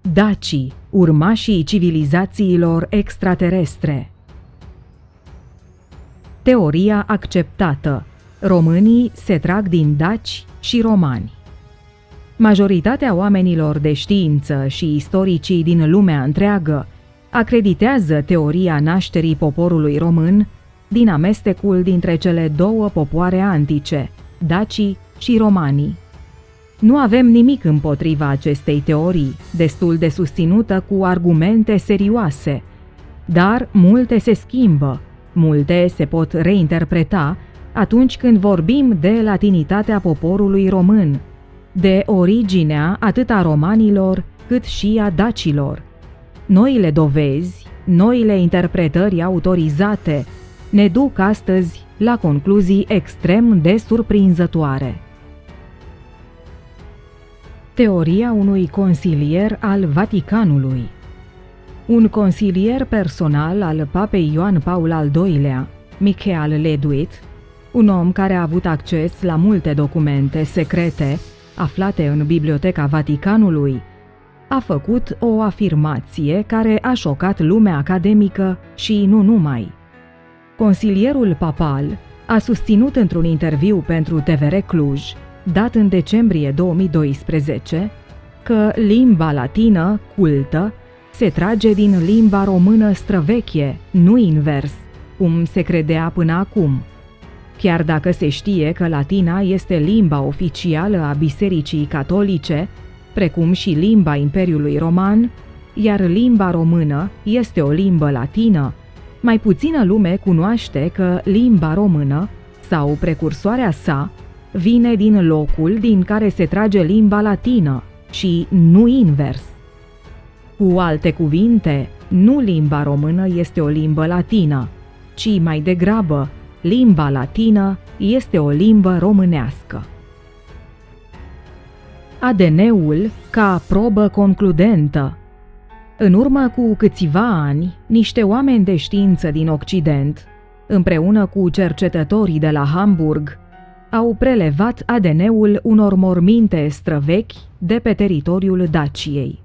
Dacii, urmașii civilizațiilor extraterestre. Teoria acceptată. Românii se trag din daci și romani. Majoritatea oamenilor de știință și istoricii din lumea întreagă acreditează teoria nașterii poporului român din amestecul dintre cele două popoare antice, dacii și romanii. Nu avem nimic împotriva acestei teorii, destul de susținută cu argumente serioase, dar multe se schimbă, multe se pot reinterpreta atunci când vorbim de latinitatea poporului român, de originea atât a romanilor cât și a dacilor. Noile dovezi, noile interpretări autorizate ne duc astăzi la concluzii extrem de surprinzătoare. Teoria unui consilier al Vaticanului Un consilier personal al papei Ioan Paul al II-lea, Michael Leduit, un om care a avut acces la multe documente secrete aflate în Biblioteca Vaticanului, a făcut o afirmație care a șocat lumea academică și nu numai. Consilierul papal a susținut într-un interviu pentru TVR Cluj, dat în decembrie 2012, că limba latină, cultă, se trage din limba română străveche, nu invers, cum se credea până acum. Chiar dacă se știe că latina este limba oficială a Bisericii Catolice, precum și limba Imperiului Roman, iar limba română este o limbă latină, mai puțină lume cunoaște că limba română, sau precursoarea sa, vine din locul din care se trage limba latină și nu invers. Cu alte cuvinte, nu limba română este o limbă latină, ci mai degrabă, limba latină este o limbă românească. ADN-ul ca probă concludentă în urmă cu câțiva ani, niște oameni de știință din Occident, împreună cu cercetătorii de la Hamburg, au prelevat ADN-ul unor morminte străvechi de pe teritoriul Daciei.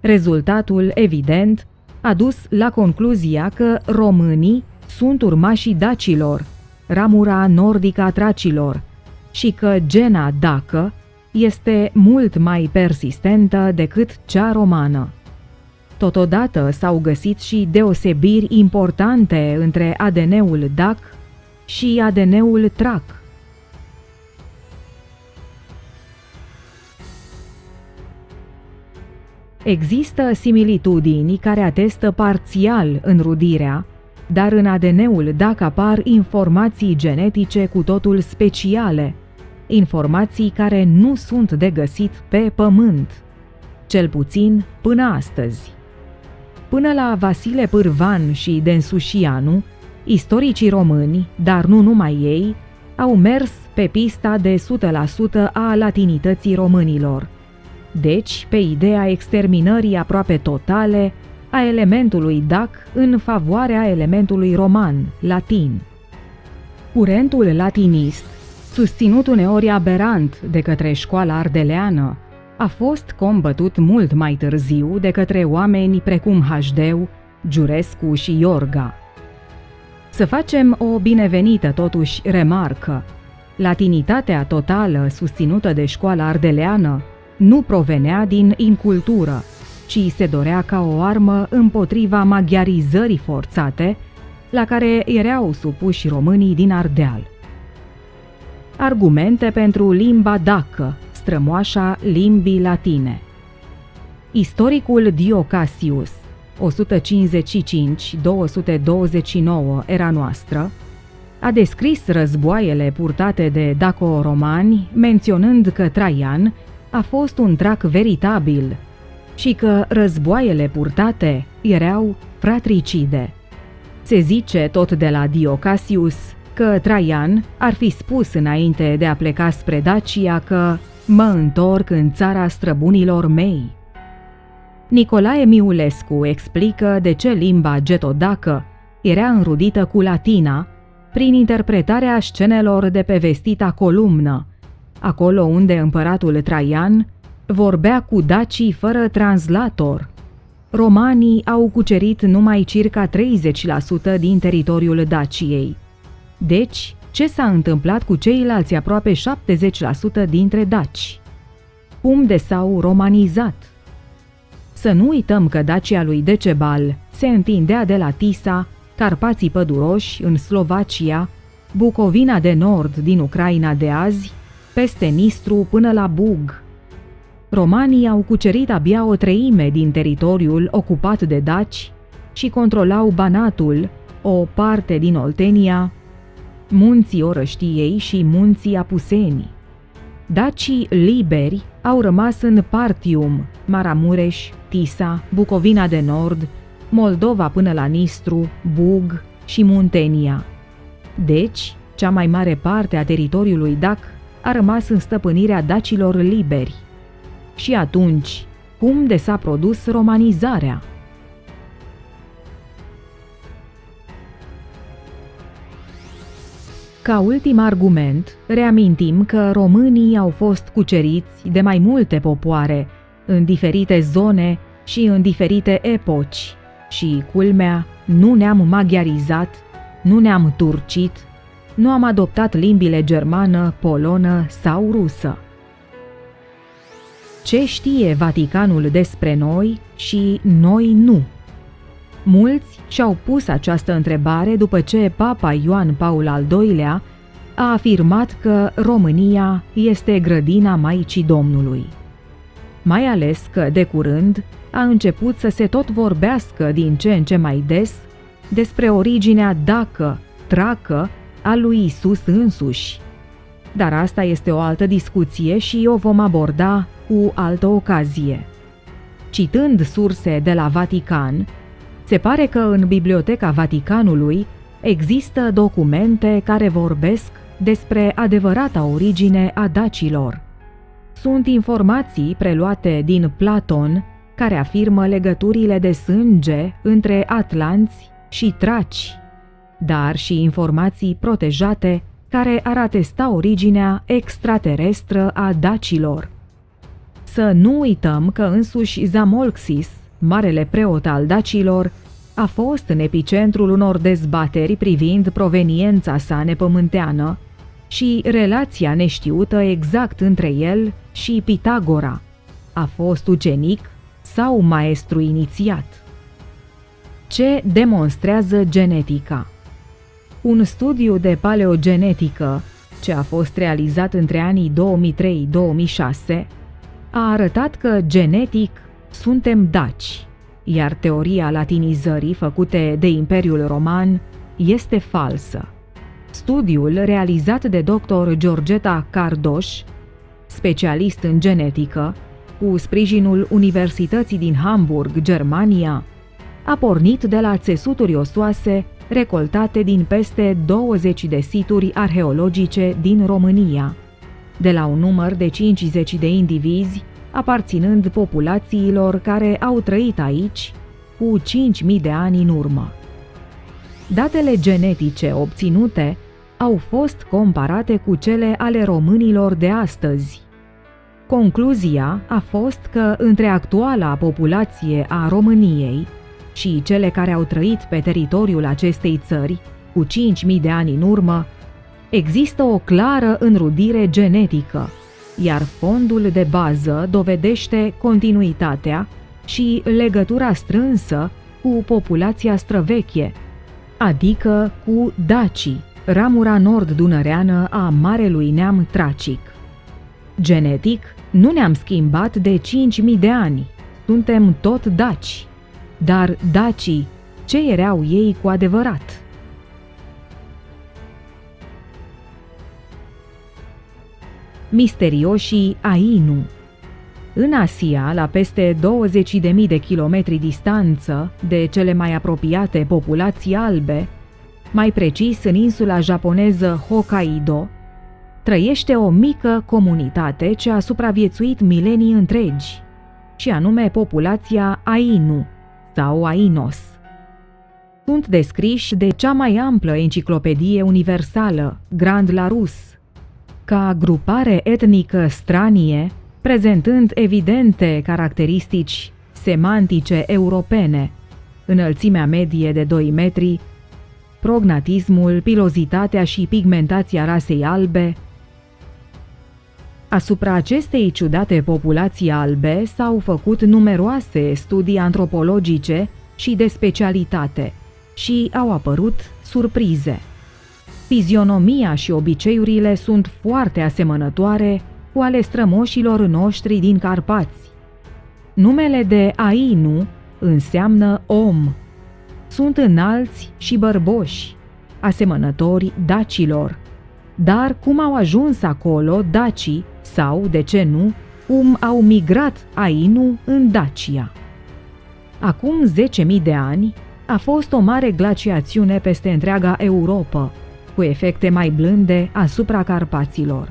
Rezultatul, evident, a dus la concluzia că românii sunt urmașii dacilor, ramura nordică a tracilor, și că gena dacă este mult mai persistentă decât cea romană. Totodată s-au găsit și deosebiri importante între ADN-ul DAC și ADN-ul TRAC. Există similitudini care atestă parțial înrudirea, dar în ADN-ul DAC apar informații genetice cu totul speciale, informații care nu sunt de găsit pe pământ, cel puțin până astăzi. Până la Vasile Pârvan și Densușianu, istoricii români, dar nu numai ei, au mers pe pista de 100% a latinității românilor. Deci, pe ideea exterminării aproape totale a elementului dac în favoarea elementului roman, latin. Curentul latinist, susținut uneori aberant de către școala ardeleană, a fost combătut mult mai târziu de către oameni precum Hajdeu, Giurescu și Iorga. Să facem o binevenită totuși remarcă. Latinitatea totală susținută de școala ardeleană nu provenea din incultură, ci se dorea ca o armă împotriva maghiarizării forțate la care erau supuși românii din Ardeal. Argumente pentru limba dacă, strămoașa limbii latine. Istoricul Dio Cassius, 155-229 era noastră, a descris războaiele purtate de daco-romani, menționând că Traian a fost un drac veritabil și că războaiele purtate erau fratricide. Se zice tot de la Dio Cassius că Traian ar fi spus înainte de a pleca spre Dacia că Mă întorc în țara străbunilor mei. Nicolae Miulescu explică de ce limba getodacă era înrudită cu latina prin interpretarea scenelor de pe vestita columnă, acolo unde împăratul Traian vorbea cu dacii fără translator. Romanii au cucerit numai circa 30% din teritoriul Daciei. Deci, ce s-a întâmplat cu ceilalți aproape 70% dintre daci? Cum de s-au romanizat? Să nu uităm că Dacia lui Decebal se întindea de la Tisa, Carpații Păduroși în Slovacia, Bucovina de Nord din Ucraina de azi, peste Nistru până la Bug. Romanii au cucerit abia o treime din teritoriul ocupat de daci și controlau Banatul, o parte din Oltenia, munții Orăștiei și munții Apuseni. Dacii liberi au rămas în Partium, Maramureș, Tisa, Bucovina de Nord, Moldova până la Nistru, Bug și Muntenia. Deci, cea mai mare parte a teritoriului dac a rămas în stăpânirea dacilor liberi. Și atunci, cum de s-a produs romanizarea? Ca ultim argument, reamintim că românii au fost cuceriți de mai multe popoare, în diferite zone și în diferite epoci. Și, culmea, nu ne-am maghiarizat, nu ne-am turcit, nu am adoptat limbile germană, polonă sau rusă. Ce știe Vaticanul despre noi și noi nu? Mulți și-au pus această întrebare după ce Papa Ioan Paul al II-lea a afirmat că România este grădina Maicii Domnului. Mai ales că, de curând, a început să se tot vorbească din ce în ce mai des despre originea dacă, tracă, a lui Isus însuși. Dar asta este o altă discuție și o vom aborda cu altă ocazie. Citând surse de la Vatican, se pare că în Biblioteca Vaticanului există documente care vorbesc despre adevărata origine a dacilor. Sunt informații preluate din Platon care afirmă legăturile de sânge între atlanți și traci, dar și informații protejate care ar atesta originea extraterestră a dacilor. Să nu uităm că însuși Zamolxis, marele preot al dacilor, a fost în epicentrul unor dezbateri privind proveniența sa nepământeană și relația neștiută exact între el și Pitagora. A fost ucenic sau maestru inițiat? Ce demonstrează genetica? Un studiu de paleogenetică, ce a fost realizat între anii 2003-2006, a arătat că genetic suntem daci, iar teoria latinizării făcute de Imperiul Roman este falsă. Studiul realizat de dr. Georgeta Cardoș, specialist în genetică, cu sprijinul Universității din Hamburg, Germania, a pornit de la țesuturi osoase recoltate din peste 20 de situri arheologice din România, de la un număr de 50 de indivizi aparținând populațiilor care au trăit aici cu 5.000 de ani în urmă. Datele genetice obținute au fost comparate cu cele ale românilor de astăzi. Concluzia a fost că între actuala populație a României și cele care au trăit pe teritoriul acestei țări cu 5.000 de ani în urmă, există o clară înrudire genetică, iar fondul de bază dovedește continuitatea și legătura strânsă cu populația străveche, adică cu dacii, ramura nord-dunăreană a marelui neam tracic. Genetic, nu ne-am schimbat de 5.000 de ani, suntem tot daci. Dar dacii, ce erau ei cu adevărat? Misterioșii Ainu În Asia, la peste 20.000 de kilometri distanță de cele mai apropiate populații albe, mai precis în insula japoneză Hokkaido, trăiește o mică comunitate ce a supraviețuit milenii întregi, și anume populația Ainu sau Ainos. Sunt descriși de cea mai amplă enciclopedie universală, Grand Larus, ca grupare etnică stranie prezentând evidente caracteristici semantice europene, înălțimea medie de 2 metri, prognatismul, pilozitatea și pigmentația rasei albe. Asupra acestei ciudate populații albe s-au făcut numeroase studii antropologice și de specialitate și au apărut surprize. Fizionomia și obiceiurile sunt foarte asemănătoare cu ale strămoșilor noștri din Carpați. Numele de Ainu înseamnă om. Sunt înalți și bărboși, asemănători dacilor. Dar cum au ajuns acolo dacii sau, de ce nu, cum au migrat Ainu în Dacia? Acum 10.000 de ani a fost o mare glaciațiune peste întreaga Europa, cu efecte mai blânde asupra Carpaților.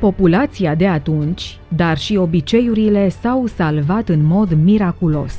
Populația de atunci, dar și obiceiurile s-au salvat în mod miraculos.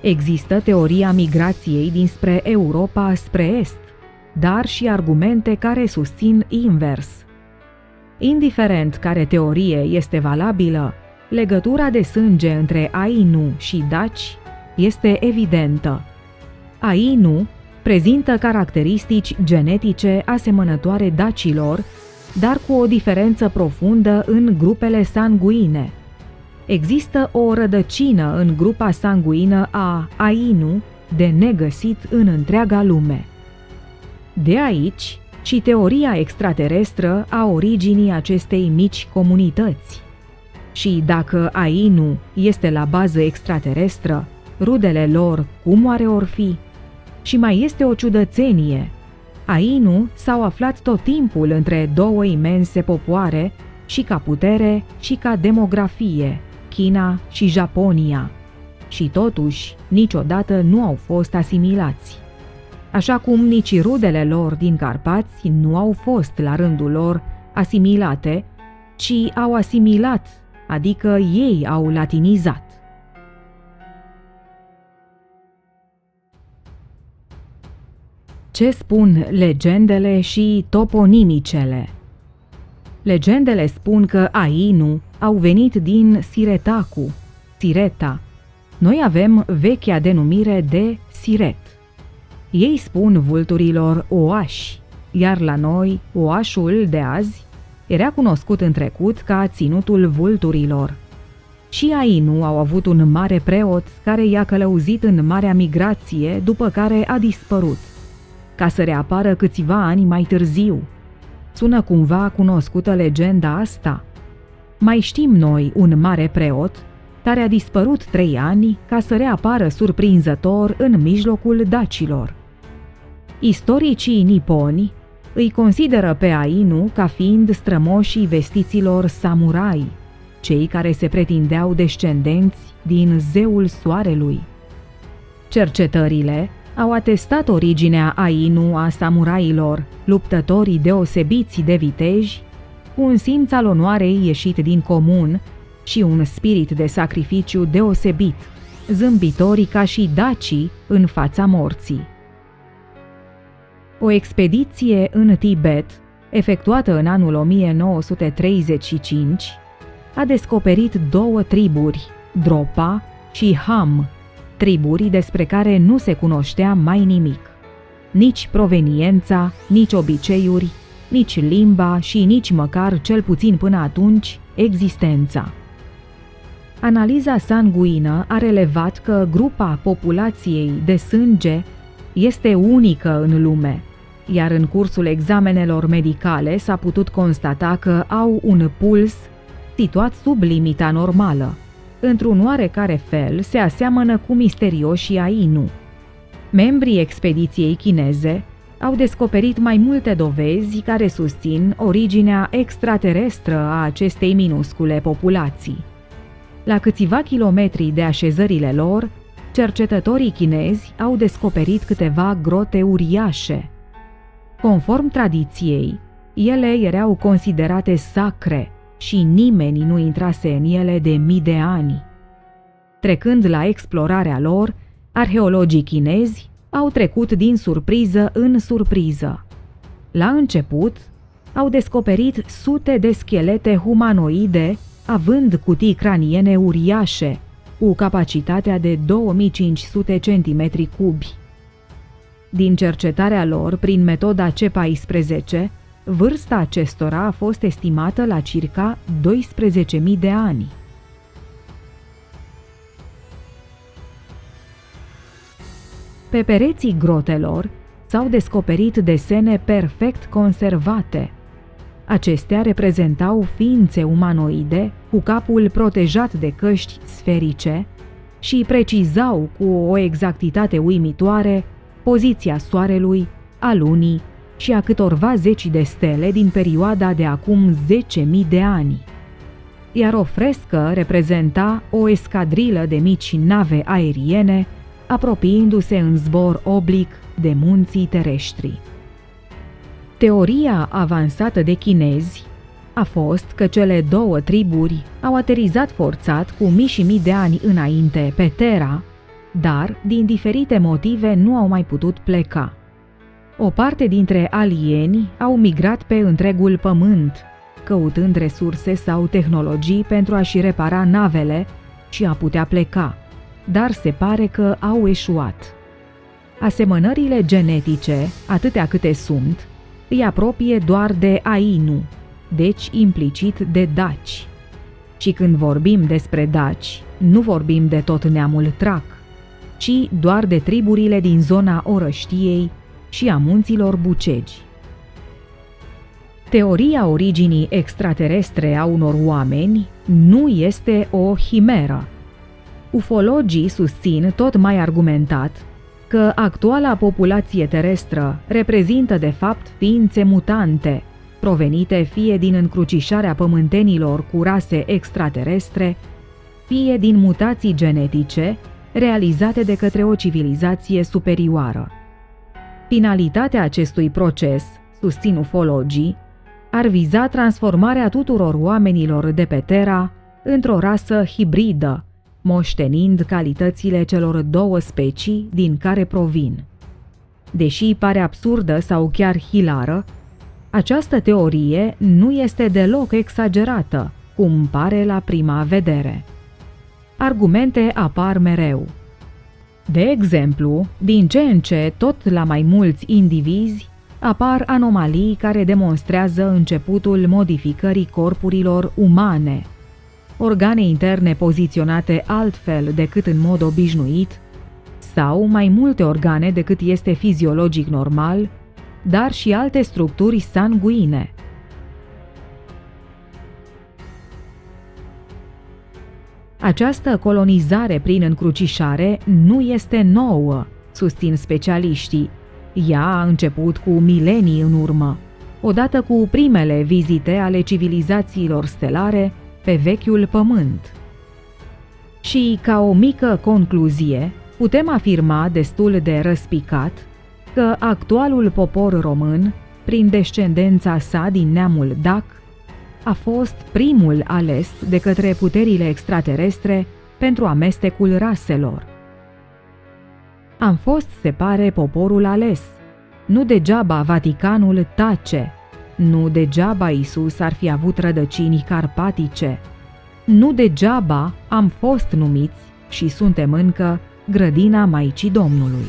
Există teoria migrației dinspre Europa spre Est, dar și argumente care susțin invers. Indiferent care teorie este valabilă, legătura de sânge între Ainu și Daci este evidentă. Ainu prezintă caracteristici genetice asemănătoare dacilor, dar cu o diferență profundă în grupele sanguine. Există o rădăcină în grupa sanguină a Ainu de negăsit în întreaga lume. De aici și teoria extraterestră a originii acestei mici comunități. Și dacă Ainu este la bază extraterestră, rudele lor cum oare or fi? Și mai este o ciudățenie. Ainu s-au aflat tot timpul între două imense popoare și ca putere și ca demografie, China și Japonia. Și totuși, niciodată nu au fost asimilați. Așa cum nici rudele lor din Carpați nu au fost la rândul lor asimilate, ci au asimilat, adică ei au latinizat. Ce spun legendele și toponimicele? Legendele spun că Ainu au venit din Siretacu, Sireta. Noi avem vechea denumire de Siret. Ei spun vulturilor oași, iar la noi oașul de azi era cunoscut în trecut ca ținutul vulturilor. Și Ainu au avut un mare preot care i-a călăuzit în marea migrație, după care a dispărut ca să reapară câțiva ani mai târziu. Sună cumva cunoscută legenda asta? Mai știm noi un mare preot care a dispărut trei ani ca să reapară surprinzător în mijlocul dacilor. Istoricii niponi îi consideră pe Ainu ca fiind strămoșii vestiților samurai, cei care se pretindeau descendenți din zeul soarelui. Cercetările au atestat originea Ainu a samurailor, luptătorii deosebiți de viteji, cu un simț al onoarei ieșit din comun și un spirit de sacrificiu deosebit, zâmbitorii ca și dacii în fața morții. O expediție în Tibet, efectuată în anul 1935, a descoperit două triburi, Dropa și Ham, triburi despre care nu se cunoștea mai nimic. Nici proveniența, nici obiceiuri, nici limba și nici măcar, cel puțin până atunci, existența. Analiza sanguină a relevat că grupa populației de sânge este unică în lume, iar în cursul examenelor medicale s-a putut constata că au un puls situat sub limita normală într-un oarecare fel, se aseamănă cu misterioșii Ainu. Membrii expediției chineze au descoperit mai multe dovezi care susțin originea extraterestră a acestei minuscule populații. La câțiva kilometri de așezările lor, cercetătorii chinezi au descoperit câteva grote uriașe. Conform tradiției, ele erau considerate sacre și nimeni nu intrase în ele de mii de ani. Trecând la explorarea lor, arheologii chinezi au trecut din surpriză în surpriză. La început, au descoperit sute de schelete humanoide având cutii craniene uriașe, cu capacitatea de 2500 cm cubi. Din cercetarea lor prin metoda C14, vârsta acestora a fost estimată la circa 12.000 de ani. Pe pereții grotelor s-au descoperit desene perfect conservate. Acestea reprezentau ființe umanoide cu capul protejat de căști sferice și precizau cu o exactitate uimitoare poziția soarelui, a lunii și a câtorva zeci de stele din perioada de acum 10.000 de ani. Iar o frescă reprezenta o escadrilă de mici nave aeriene apropiindu-se în zbor oblic de munții terestri. Teoria avansată de chinezi a fost că cele două triburi au aterizat forțat cu mii și mii de ani înainte pe Terra, dar, din diferite motive, nu au mai putut pleca. O parte dintre alieni au migrat pe întregul pământ, căutând resurse sau tehnologii pentru a-și repara navele și a putea pleca dar se pare că au eșuat. Asemănările genetice, atâtea câte sunt, îi apropie doar de Ainu, deci implicit de daci. Și când vorbim despre daci, nu vorbim de tot neamul trac, ci doar de triburile din zona orăștiei și a munților bucegi. Teoria originii extraterestre a unor oameni nu este o himeră, Ufologii susțin tot mai argumentat că actuala populație terestră reprezintă de fapt ființe mutante, provenite fie din încrucișarea pământenilor cu rase extraterestre, fie din mutații genetice realizate de către o civilizație superioară. Finalitatea acestui proces, susțin ufologii, ar viza transformarea tuturor oamenilor de pe Terra într-o rasă hibridă, moștenind calitățile celor două specii din care provin. Deși pare absurdă sau chiar hilară, această teorie nu este deloc exagerată, cum pare la prima vedere. Argumente apar mereu. De exemplu, din ce în ce tot la mai mulți indivizi apar anomalii care demonstrează începutul modificării corpurilor umane – organe interne poziționate altfel decât în mod obișnuit, sau mai multe organe decât este fiziologic normal, dar și alte structuri sanguine. Această colonizare prin încrucișare nu este nouă, susțin specialiștii. Ea a început cu milenii în urmă, odată cu primele vizite ale civilizațiilor stelare pe vechiul pământ. Și, ca o mică concluzie, putem afirma destul de răspicat că actualul popor român, prin descendența sa din neamul Dac, a fost primul ales de către puterile extraterestre pentru amestecul raselor. Am fost, se pare, poporul ales. Nu degeaba Vaticanul tace nu degeaba Isus ar fi avut rădăcini carpatice. Nu degeaba am fost numiți și suntem încă grădina Maicii Domnului.